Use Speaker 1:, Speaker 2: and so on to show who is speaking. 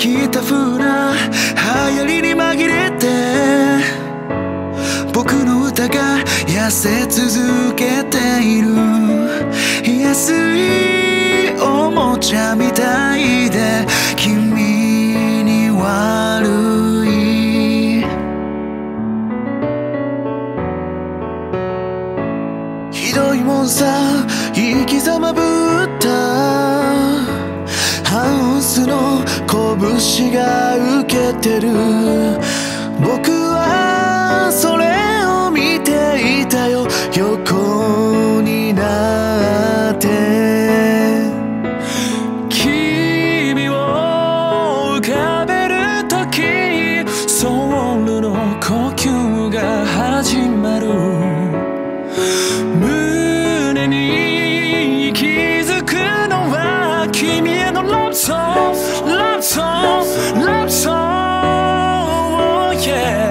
Speaker 1: した風な流行りに紛れて僕の歌が痩せ続けている。安いおもちゃみたいで君に悪い。ひどいもんさ生き様ぶった。拳が受けてる。僕はそれを見ていたよ。横になって。君を浮かべる時ソウルの呼吸が始まる。胸に気づくのは君へのラブソング love song, love song, oh yeah.